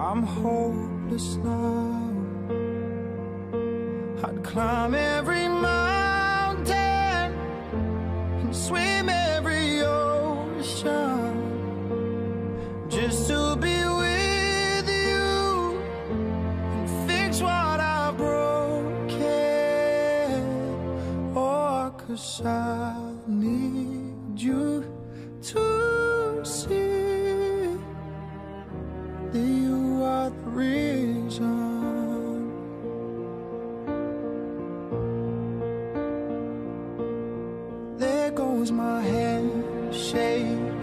I'm hopeless now. I'd climb every mountain and swim every ocean just Goes my hand shaking,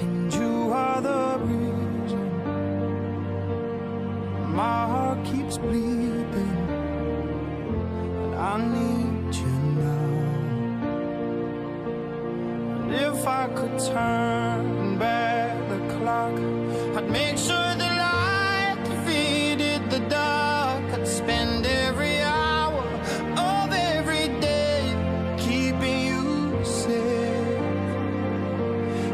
and you are the reason. My heart keeps bleeding, and I need you now. And if I could turn back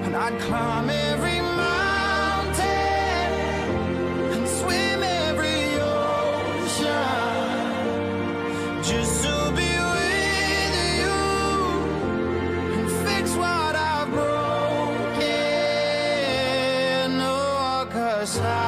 And I'd climb every mountain and swim every ocean just to be with you and fix what I've broken. Oh, cause I